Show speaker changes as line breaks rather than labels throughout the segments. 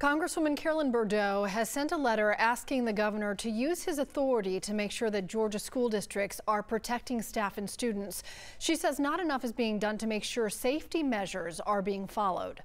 Congresswoman Carolyn Bourdeaux has sent a letter asking the governor to use his authority to make sure that Georgia school districts are protecting staff and students. She says not enough is being done to make sure safety measures are being followed.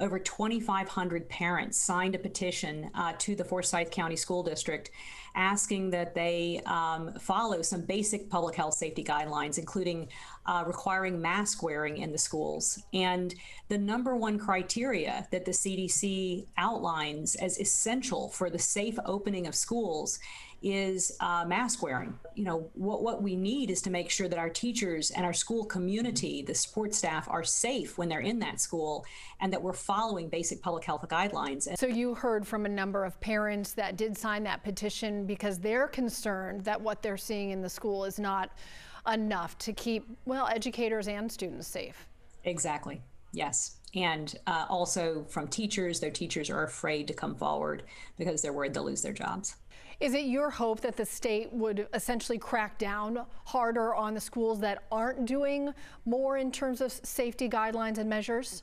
Over 2,500 parents signed a petition uh, to the Forsyth County School District asking that they um, follow some basic public health safety guidelines, including uh, requiring mask wearing in the schools. And the number one criteria that the CDC outlines as essential for the safe opening of schools is uh, mask wearing. You know, what, what we need is to make sure that our teachers and our school community, the support staff, are safe when they're in that school and that we're following basic public health guidelines.
So you heard from a number of parents that did sign that petition because they're concerned that what they're seeing in the school is not enough to keep, well, educators and students safe.
Exactly. Yes. And uh, also from teachers, their teachers are afraid to come forward because they're worried they'll lose their jobs.
Is it your hope that the state would essentially crack down harder on the schools that aren't doing more in terms of safety guidelines and measures?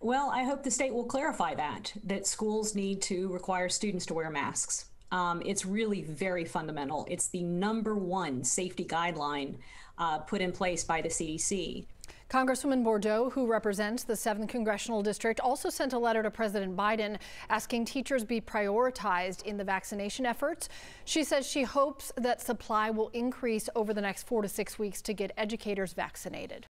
Well, I hope the state will clarify that, that schools need to require students to wear masks. Um, it's really very fundamental. It's the number one safety guideline uh, put in place by the CDC.
Congresswoman Bourdeaux, who represents the 7th Congressional District, also sent a letter to President Biden asking teachers be prioritized in the vaccination efforts. She says she hopes that supply will increase over the next four to six weeks to get educators vaccinated.